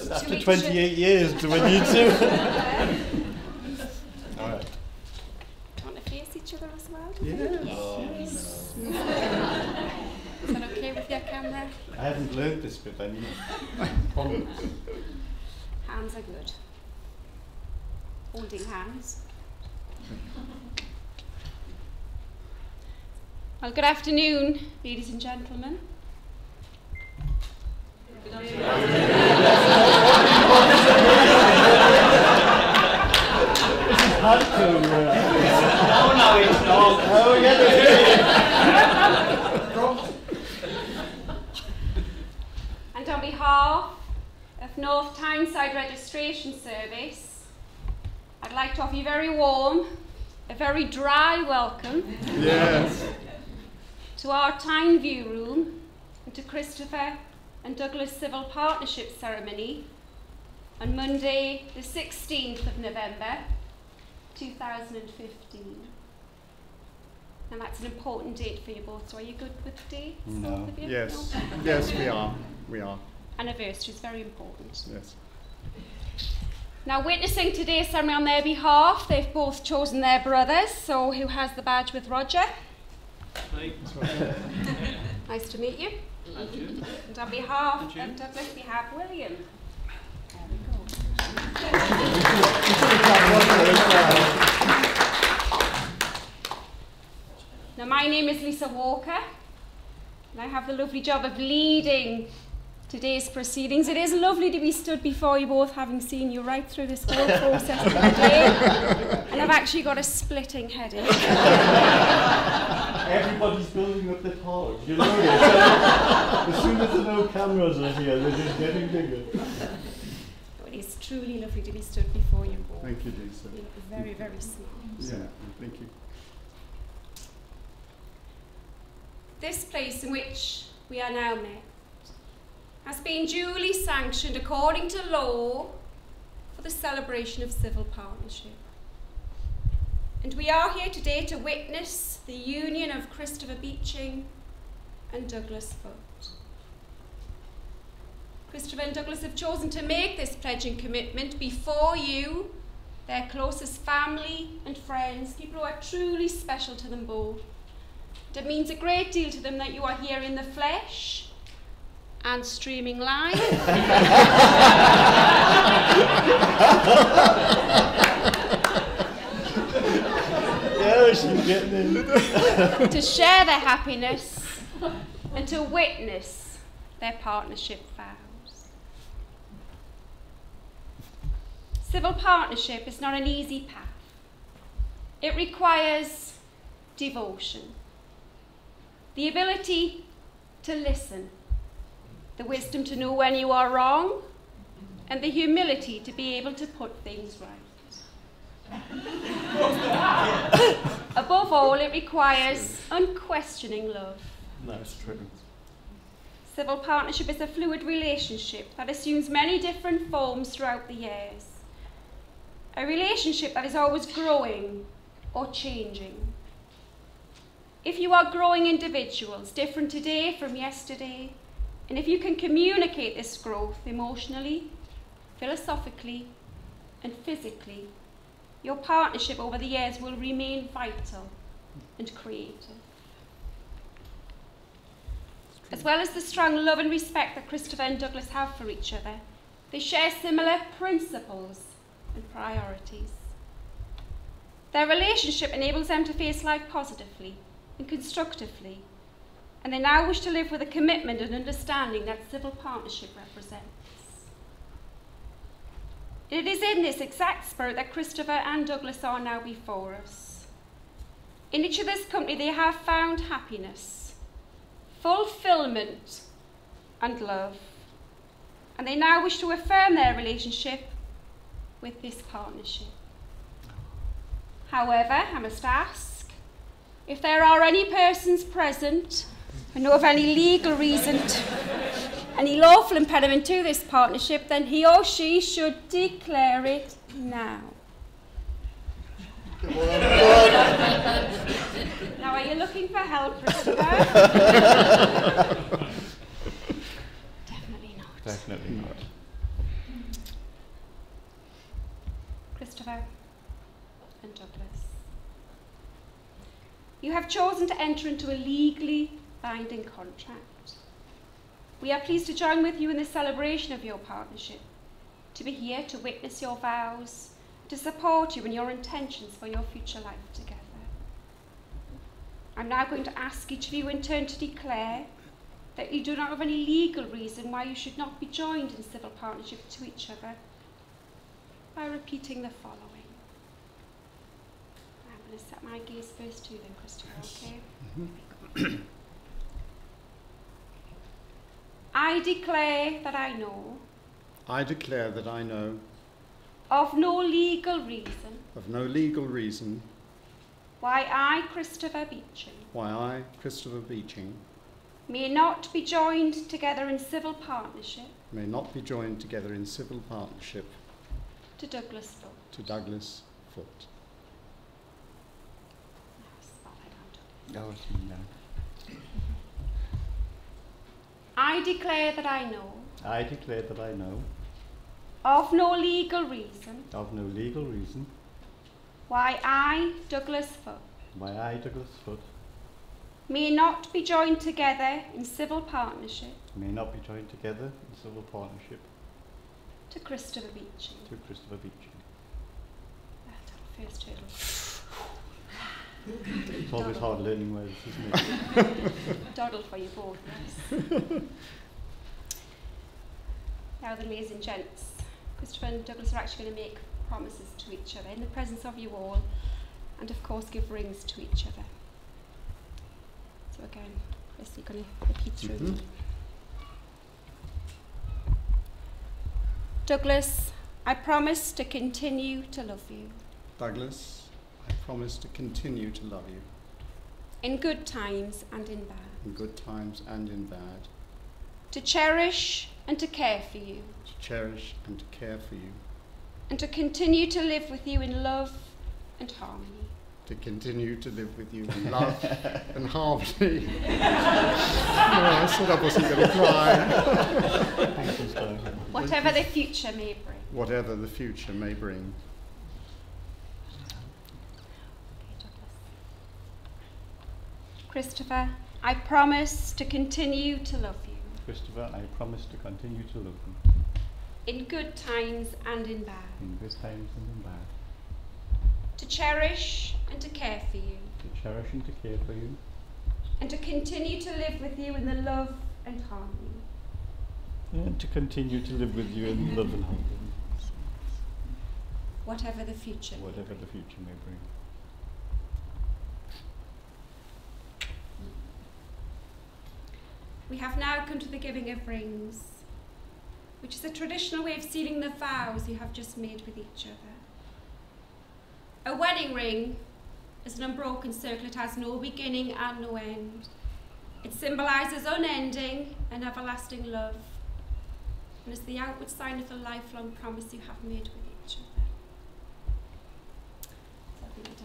to Can this? we? To After each 28 years, do we need to? All right. Do you want to face each other as well? Yes. Is that okay with your camera? I haven't learned this bit. I need. Hands are good. Holding hands. Well, good afternoon, ladies and gentlemen. Oh no, it's not. Oh yeah. And on behalf of North Tyneside Registration Service, I'd like to offer you a very warm, a very dry welcome Yes. to our Tyne View Room and to Christopher and Douglas Civil Partnership Ceremony on Monday, the 16th of November 2015. And that's an important date for you both, so are you good with dates? No. both of you? Yes. No? Yes, we are. We are. Anniversary is very important. Yes. Now, witnessing today's ceremony on their behalf, they've both chosen their brothers. So, who has the badge with Roger? Nice to meet you. And on behalf of Douglas, we have William. There we go. Now, my name is Lisa Walker, and I have the lovely job of leading today's proceedings. It is lovely to be stood before you both, having seen you right through this whole process today. And I've actually got a splitting headache. Everybody's building up the part. You know this. as soon as the no cameras are here, they're just getting bigger. But It is truly lovely to be stood before you both. Thank you, Lisa. You look very, very smart. Yeah, thank you. This place in which we are now met has been duly sanctioned according to law for the celebration of civil partnership. And we are here today to witness the union of Christopher Beeching and Douglas Foote. Christopher and Douglas have chosen to make this pledge and commitment before you, their closest family and friends, people who are truly special to them both. It means a great deal to them that you are here in the flesh and streaming live. Yeah, she's getting in. to share their happiness and to witness their partnership vows. Civil partnership is not an easy path. It requires devotion, the ability to listen, the wisdom to know when you are wrong, and the humility to be able to put things right. Above all, it requires unquestioning love. That's true. Civil partnership is a fluid relationship that assumes many different forms throughout the years. A relationship that is always growing or changing. If you are growing individuals, different today from yesterday, and if you can communicate this growth emotionally, philosophically, and physically, your partnership over the years will remain vital and creative. As well as the strong love and respect that Christopher and Douglas have for each other, they share similar principles and priorities. Their relationship enables them to face life positively and constructively, and they now wish to live with a commitment and understanding that civil partnership represents. It is in this exact spirit that Christopher and Douglas are now before us. In each other's company, they have found happiness, fulfillment, and love. And they now wish to affirm their relationship with this partnership. However, I must ask if there are any persons present who know of any legal reason, any lawful impediment to this partnership, then he or she should declare it now. Now, are you looking looking for help, Christopher? Definitely not. Definitely not. Christopher and Douglas. You have chosen to enter into a legally binding contract. We are pleased to join with you in the celebration of your partnership, to be here to witness your vows, to support you in your intentions for your future life together. I'm now going to ask each of you in turn to declare that you do not have any legal reason why you should not be joined in civil partnership to each other by repeating the following. I'm going to set my gaze first to you then, Christopher, okay? Mm-hmm. I declare that I know I declare that I know of no legal reason of no legal reason why I, Christopher Beeching, why I, Christopher Beeching, may not be joined together in civil partnership may not be joined together in civil partnership to Douglas Foote. to Douglas Foote. That was me now. I declare that I know I declare that I know of no legal reason of no legal reason why I, Douglas Foote, why I, Douglas Foote, may not be joined together in civil partnership may not be joined together in civil partnership to Christopher Beeching. to Christopher Beeching. First hurdle. It's always hard learning words, isn't it? Doddle for you both, yes. now then, ladies and gents, Christopher and Douglas are actually going to make promises to each other in the presence of you all, and of course give rings to each other. So again, Chris, you're going to repeat through Mhm. Douglas, I promise to continue to love you Douglas, I promise to continue to love you in good times and in bad, in good times and in bad, to cherish and to care for you, to cherish and to care for you, and to continue to live with you in love and harmony. to continue to live with you in love and harmony. oh, I said I wasn't going to cry. Thanks for starting. Whatever the future may bring. Whatever the future may bring. Christopher, I promise to continue to love you Christopher, I promise to continue to love you in good times and in bad, in good times and in bad, to cherish and to care for you, to cherish and to care for you, and to continue to live with you in the love and harmony. and to continue to live with you in love and harmony, Whatever the future. may whatever the future may bring. We have now come to the giving of rings, which is a traditional way of sealing the vows you have just made with each other. A wedding ring is an unbroken circle, it has no beginning and no end. It symbolises unending and everlasting love, and is the outward sign of the lifelong promise you have made with each other.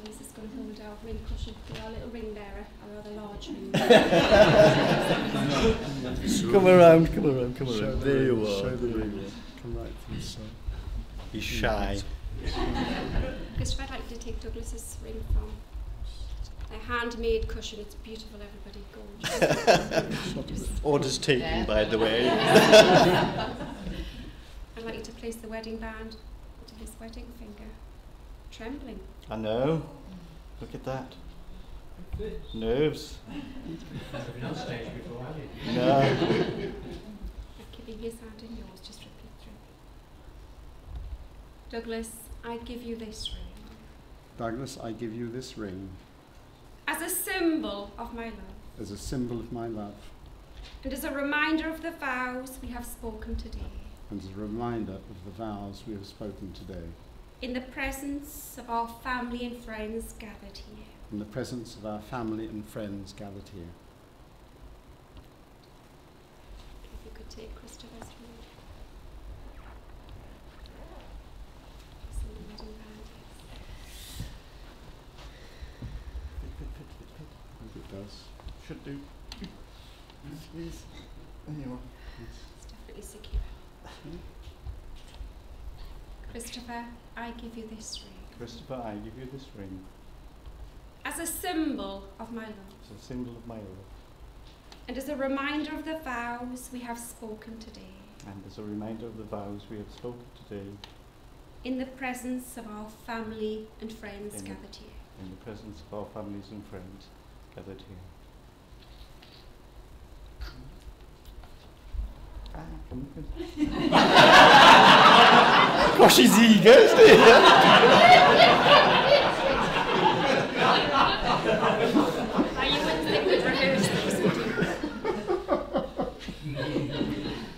So I think that Dennis is going to hold our ring cushion for our little ring bearer, our rather large ring. Come around, come around, come Show around. the There ring, you are. Show the ring. Come right through the side. He's shy. Christopher, I'd like to take Douglas's ring from a handmade cushion. It's beautiful, everybody. Gorgeous. Orders taken, by the way. I'd like you to place the wedding band to his wedding finger. Trembling. I know. Look at that. Nerves. Have you been on stage before? No. I'm keeping his hand in yours. Just repeat through. Douglas, I give you this ring Douglas, I give you this ring as a symbol of my love as a symbol of my love and as a reminder of the vows we have spoken today and as a reminder of the vows we have spoken today in the presence of our family and friends gathered here. in the presence of our family and friends gathered here. If you could take Christopher's ring. Place in the wedding band, yes. I think it does. should do. Please. There you are. It's definitely secure. Christopher, I give you this ring Christopher, I give you this ring as a symbol of my love as a symbol of my love and as a reminder of the vows we have spoken today and as a reminder of the vows we have spoken today in the presence of our family and friends Amen. gathered here. in the presence of our families and friends gathered here. Ah, come on. Gosh, she's eager, isn't Are you wouldn't think we'd you?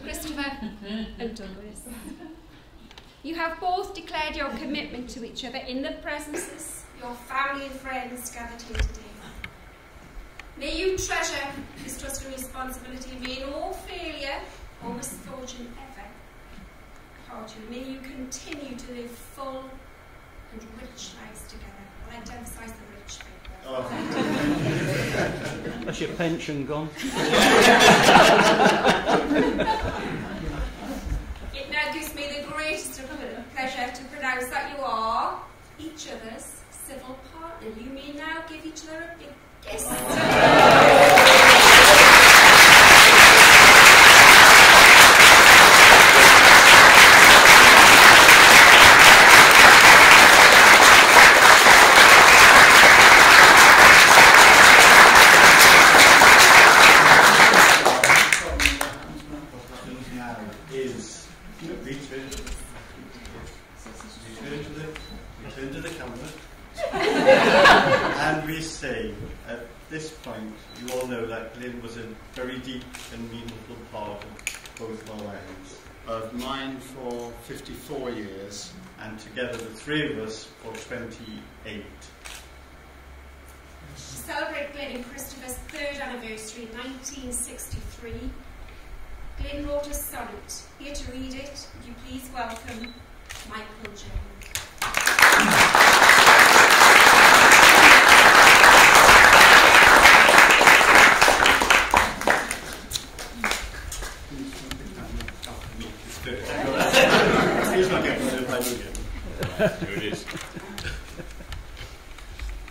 Christopher and Douglas. You have both declared your commitment to each other in the presences of your family and friends gathered here today. May you treasure this trust and responsibility. May no failure or misfortune ever part you. May you continue to live full and rich lives together. I'd emphasise the rich bit. there. That's oh. your pension gone. It now gives me the greatest of pleasure to pronounce that you are each other's civil partner. You may now give each other a big kiss. now is return, return to the return to the camera, and we say at this point, you all know that Glyn was a very deep and meaningful part of both our lives, Of mine for 54 years. and together the three of us for 28. To celebrate Glenn and Christopher's third anniversary in 1963, Glenn wrote a sonnet. Here to read it, you please welcome Michael Jones. He's not getting rid of my again. Here it is.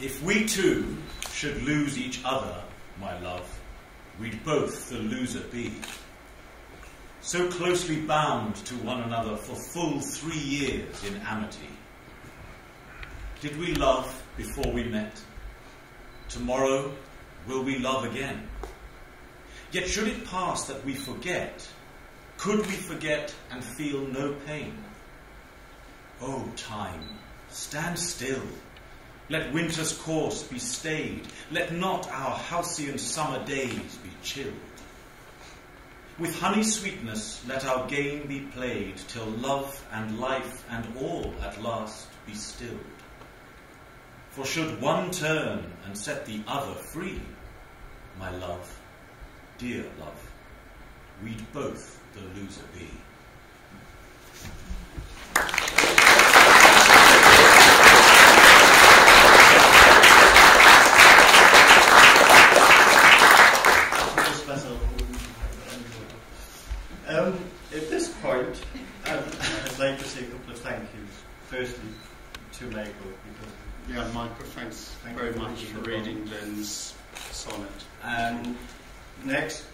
If we two should lose each other, my love, we'd both the loser be. So closely bound to one another for full three years in amity. Did we love before we met? Tomorrow will we love again? Yet should it pass that we forget, could we forget and feel no pain? O time, stand still. Let winter's course be stayed. Let not our halcyon summer days be chilled. With honey sweetness let our game be played, till love and life and all at last be stilled. For should one turn and set the other free, my love, dear love, we'd both the loser be. Just myself. Um, at this point, um, I'd like to say a couple of thank yous. Firstly, to Michael, because Yeah, Michael, thanks Thank very much for reading Glenn's sonnet. And next,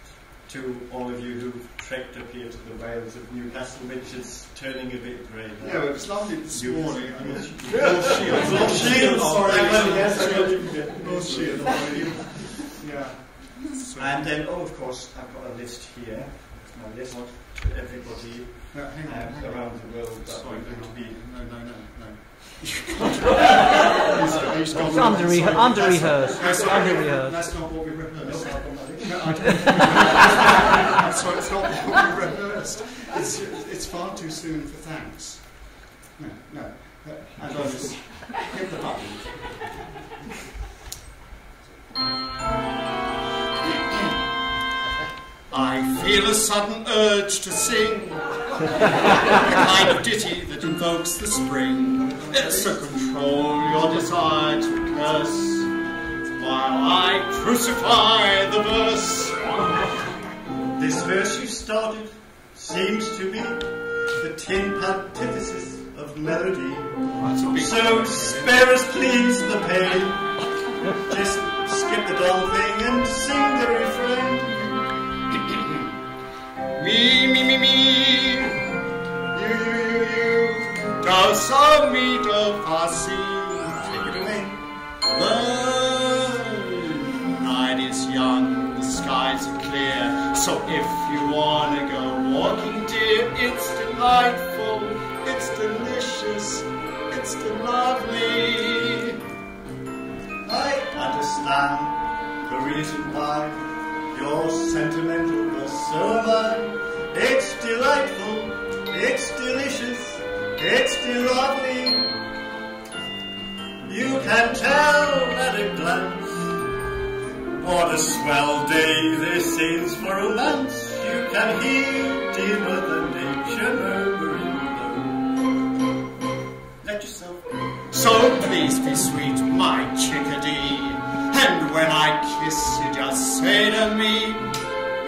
to all of you who've trekked up here to the Wales of Newcastle, which is turning a bit grey now. Yeah, it was lovely this You- morning. I mean, North North Shields. North Shields, sorry, Oh, well, yes, I got you forget. North Shields. Yeah. So, And then, oh, of course, I've got a list here. My list to everybody no, hang on, um, hang on. around the world Sorry, we're going to be. No, no, no, no. He's- he's It's gone under, with re- under that's rehearsed. not- That's Under rehearsed. that's not what we rehearsed. No, No, I don't- so it's not what we rehearsed. It's, it's far too soon for thanks. No, no. Uh, And I just hit the button. I feel a sudden urge to sing the kind of ditty that invokes the spring. So control your desire to curse while I crucify the verse. This verse you started seems to be the tin antithesis of melody. That's a big So spare us please the pain. Just skip the dull thing and sing the refrain. Me, you. Do, so, mi, do, fa, si. Take it away. The night is young, the skies are clear. So if you wanna go walking, dear, it's delightful, it's delicious, it's lovely. I understand the reason why you're sentimental, but so. It's delightful, it's delicious, it's lovely. You can tell at a glance what a swell day this is for romance. You can hear dear Mother Nature murmuring low. Let yourself go. So please be sweet, my chickadee. And when I kiss you, just say to me,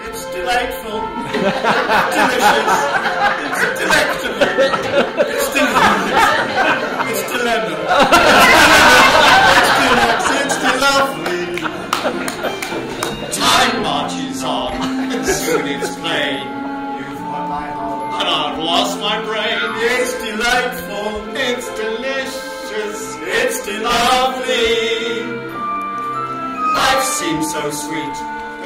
It's delightful, delicious, it's delectable, it's delicious, it's dilemma, it's deluxe, it's delovely. time marches on, and soon it's plain. You've won my heart. And I've lost my brain. It's delightful, It's delicious, it's lovely. Life seems so sweet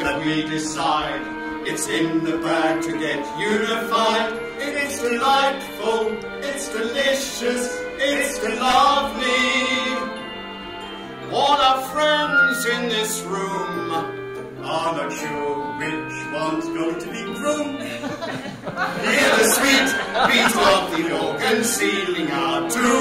that we decide it's in the bag to get unified. It's delightful, it's delicious, it's lovely. All our friends in this room I'm not sure which one's going to be groom. hear the sweet beat of the organ sealing our doom.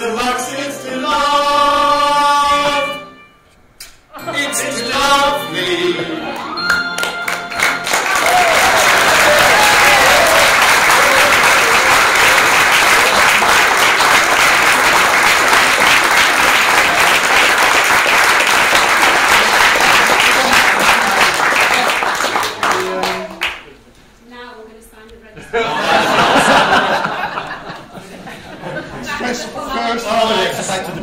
It's. It's love. It's lovely. Now we're going to sign the register. First, first,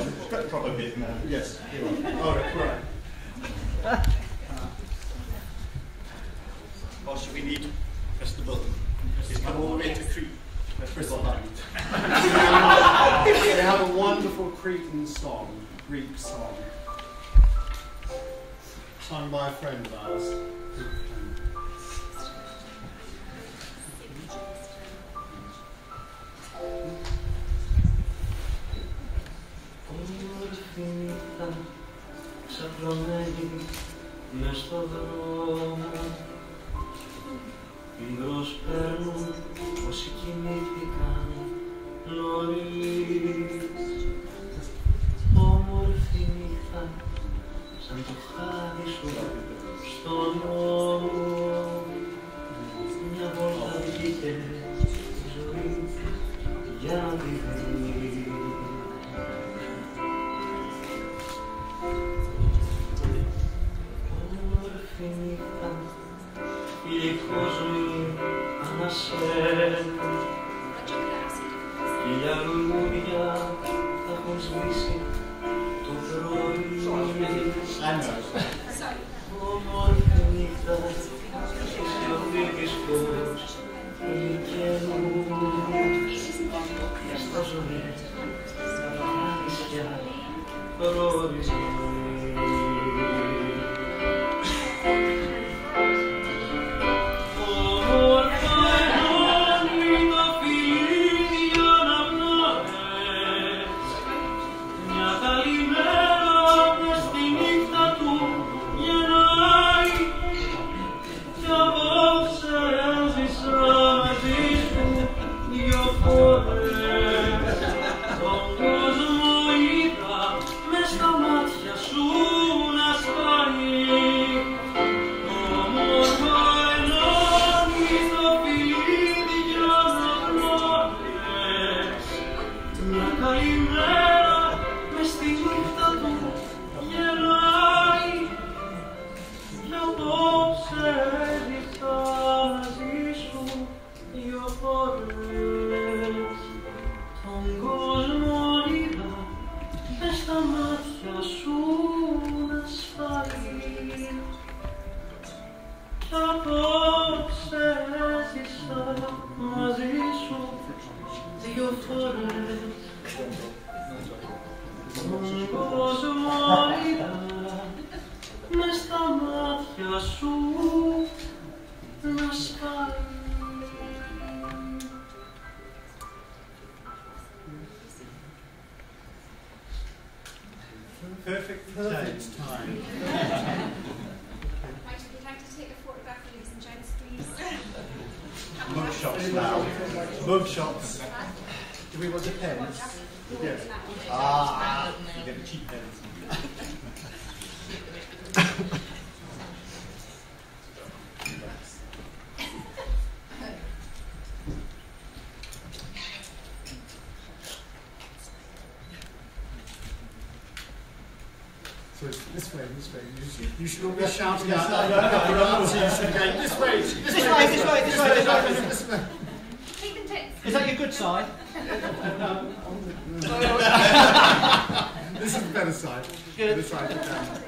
side. Good. This side, put down.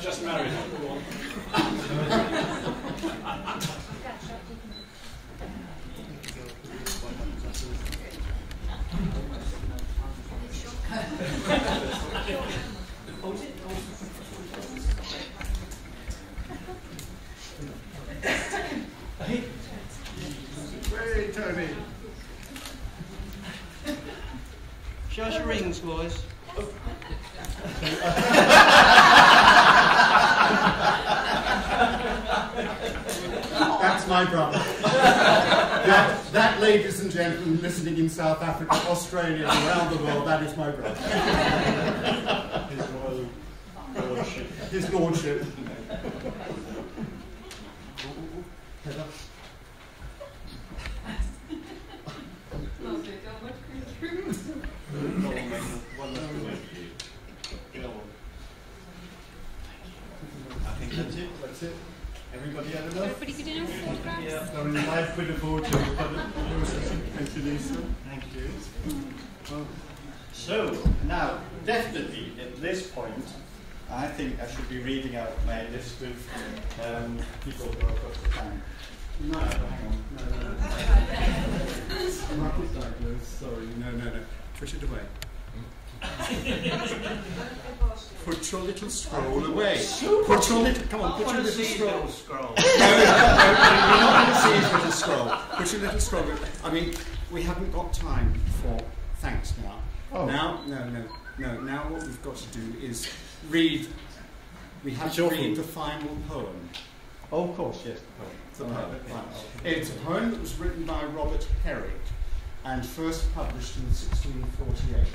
just married. Hey, Tony. Show us your rings, boys. That's my brother. that, that, ladies and gentlemen, listening in South Africa, Australia, and around the world, that is my brother. His royal lordship. His lordship. Heather. I think that's it. That's it. Everybody had enough? Everybody good enough photographs? Now, in five quid a photo, but thank you, Lisa. Thank you. So, now, definitely at this point, I think I should be reading out my list of um, people who are across the town. No, hang on. No, no, no. Marcus Douglas, sorry. No, no, no. Push it away. Put your little scroll away. Put your little, come on, put your little scroll. scroll. no, no, no, you're not going to see his little scroll. Put your little scroll. I mean, we haven't got time for thanks now. Oh. Now, no, no, no. Now what we've got to do is read. We have It's to read the final poem. Oh, of course, yes. The Oh, poem. okay. Right. It's a poem that was written by Robert Herrick and first published in 1648.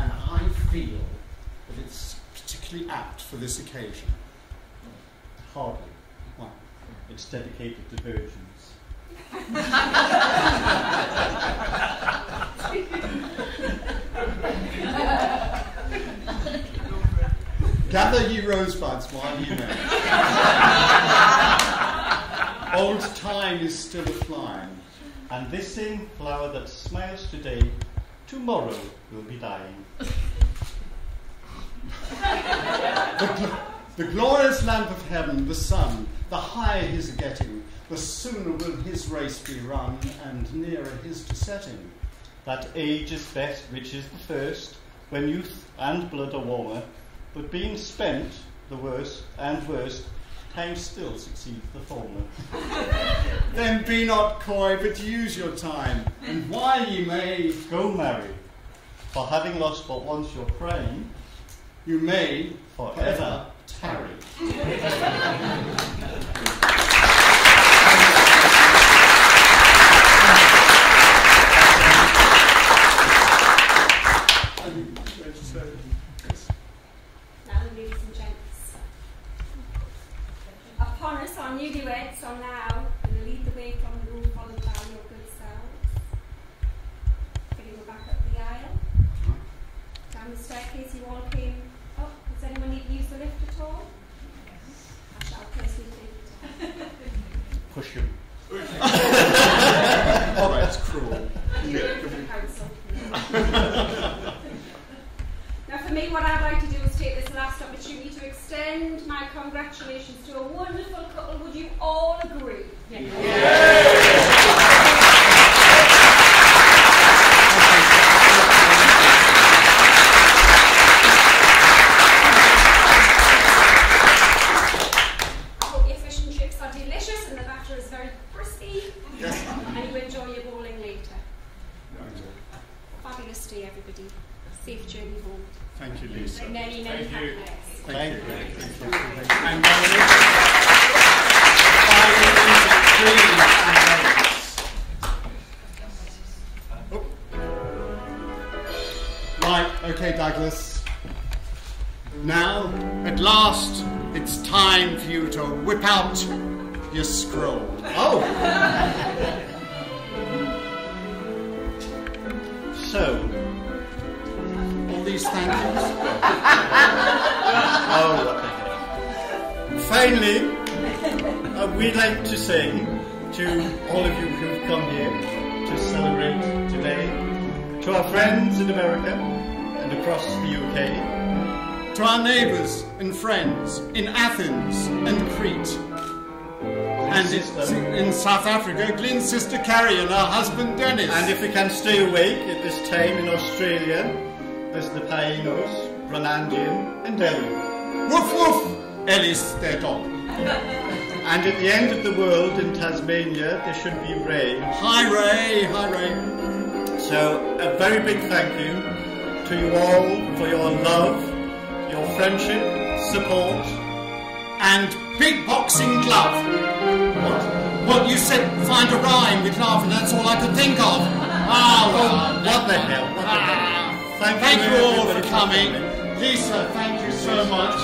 And I feel that it's particularly apt for this occasion. Hardly. Why? It's dedicated to virgins. Gather ye rosebuds while ye may. Old time is still a flying. And this same flower that smiles today, tomorrow you'll be dying. The, gl- the glorious lamp of heaven, the sun, the higher his getting, the sooner will his race be run, and nearer his to setting. That age is best which is the first, when youth and blood are warmer, but being spent, the worst and worst, time still succeeds the former. Then be not coy, but use your time, and while ye may, Go marry, for having lost but once your prime, you may forever tarry. Now, ladies and gents. Upon us, our newlyweds are now going to lead the way from the room, followed by your good selves. Going to go back up the aisle. Down the staircase you all came up. Does anyone need to use the lift at all? I shall personally take it. push him. Oh, that's cruel. Council. now, for me, what I'd like to do is take this last opportunity to extend my congratulations to a wonderful couple. Would you all agree? Thank thank what the heck. Finally, uh, we'd like to say to all of you who've come here to celebrate today, to our friends in America and across the UK, To our neighbours and friends in Athens and Crete. And in, in South Africa, Glyn's sister Carrie and her husband Dennis. And if we can stay awake at this time in Australia, there's the Painos, Branandian, and Ellie. woof woof, Ellie's their dog. And at the end of the world in Tasmania, there should be rain. Hi Ray, hi Ray. So, a very big thank you to you all for your love, your friendship, support. And big boxing glove. What? Well, you said find a rhyme with love, and that's all I could think of. Ah, oh, well, What the hell? What the hell? Thank, thank you all for coming. Lisa, thank you so much.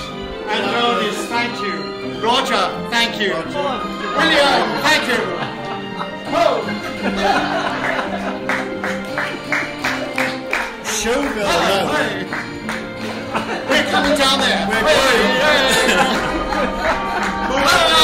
And Ernest, thank you. Roger, thank you. William, thank you. Poe. Showville. We're coming down there. We're going.